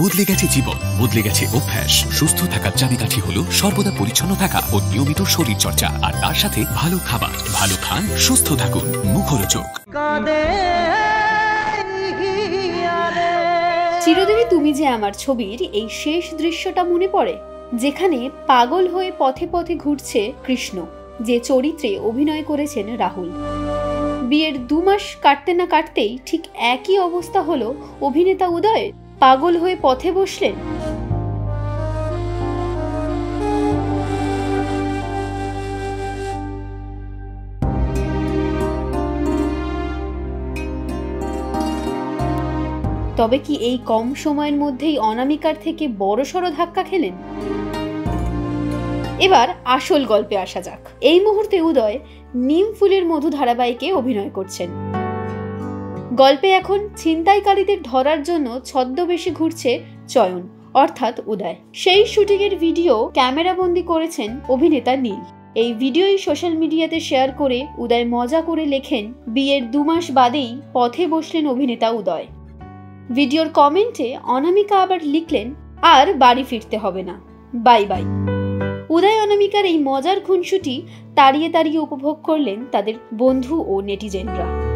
বদলে গেছে জীবন বদলে গেছে অভ্যাস। সুস্থ থাকার চাবিকাঠি হলো সর্বদা পরিচ্ছন্ন থাকা ও নিয়মিত শরীর চর্চা আর তার সাথে ভালো খাবার। ভালো খান সুস্থ থাকুন। মুখরোচক। চিরদিনই তুমি যে আমার ছবির এই শেষ দৃশ্যটা মনে পড়ে যেখানে পাগল হয়ে পথে পথে ঘুরছে কৃষ্ণ যে চরিত্রে অভিনয় করেছেন রাহুল। বিয়ের দু মাস কাটতে না কাটতেই ঠিক একই অবস্থা হলো অভিনেতা উদয়ের। পাগল হয়ে পথে বসলেন। তবে কি এই কম সময়ের মধ্যেই অনামিকার থেকে বড়সড় ধাক্কা খেলেন? এবার আসল গল্পে আসা যাক। এই মুহূর্তে উদয় নিম ফুলের মধু ধারাবাহিকে অভিনয় করছেন। গল্পে এখন ছিনতাইকারীদের ধরার জন্য ছদ্মবেশে ঘুরছে চয়ন, অর্থাৎ উদয়। সেই শুটিংয়ের ভিডিও ক্যামেরাবন্দি করেছেন অভিনেতা নীল। এই ভিডিওই সোশ্যাল মিডিয়াতে শেয়ার করে উদয় মজা করে লেখেন, বিয়ের দু মাস বাদেই পথে বসলেন অভিনেতা উদয়। ভিডিওর কমেন্টে অনামিকা আবার লিখলেন, আর বাড়ি ফিরতে হবে না। Bye bye. উদয় অনামিকার এই মজার খুনসুটি তাড়িয়ে তাড়িয়ে উপভোগ করলেন তাদের বন্ধু ও নেটিজেনরা।